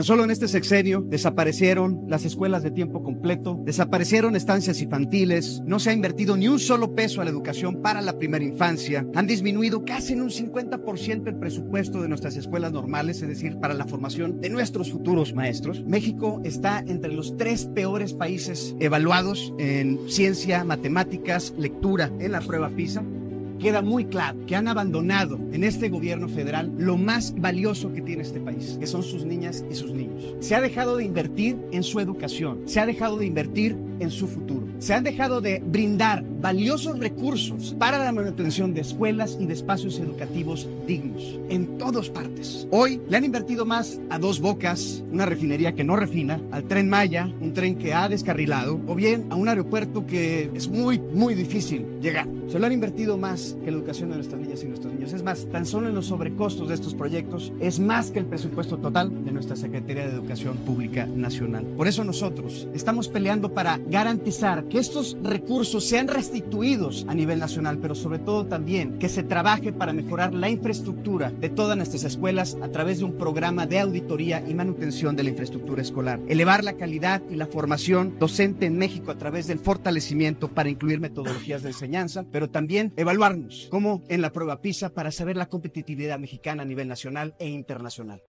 Tan solo en este sexenio desaparecieron las escuelas de tiempo completo, desaparecieron estancias infantiles, no se ha invertido ni un solo peso a la educación para la primera infancia, han disminuido casi en un 50% el presupuesto de nuestras escuelas normales, es decir, para la formación de nuestros futuros maestros. México está entre los tres peores países evaluados en ciencia, matemáticas, lectura en la prueba PISA queda muy claro que han abandonado en este gobierno federal lo más valioso que tiene este país, que son sus niñas y sus niños. Se ha dejado de invertir en su educación, se ha dejado de invertir en su futuro, se han dejado de brindar valiosos recursos para la manutención de escuelas y de espacios educativos dignos en todas partes. Hoy le han invertido más a dos bocas, una refinería que no refina, al tren Maya, un tren que ha descarrilado, o bien a un aeropuerto que es muy, muy difícil llegar. Se lo han invertido más que la educación de nuestras niñas y nuestros niños. Es más, tan solo en los sobrecostos de estos proyectos es más que el presupuesto total de nuestra Secretaría de Educación Pública Nacional. Por eso nosotros estamos peleando para garantizar que estos recursos sean restituidos a nivel nacional, pero sobre todo también que se trabaje para mejorar la infraestructura de todas nuestras escuelas a través de un programa de auditoría y manutención de la infraestructura escolar. Elevar la calidad y la formación docente en México a través del fortalecimiento para incluir metodologías de enseñanza, pero también evaluarnos como en la prueba PISA para saber la competitividad mexicana a nivel nacional e internacional.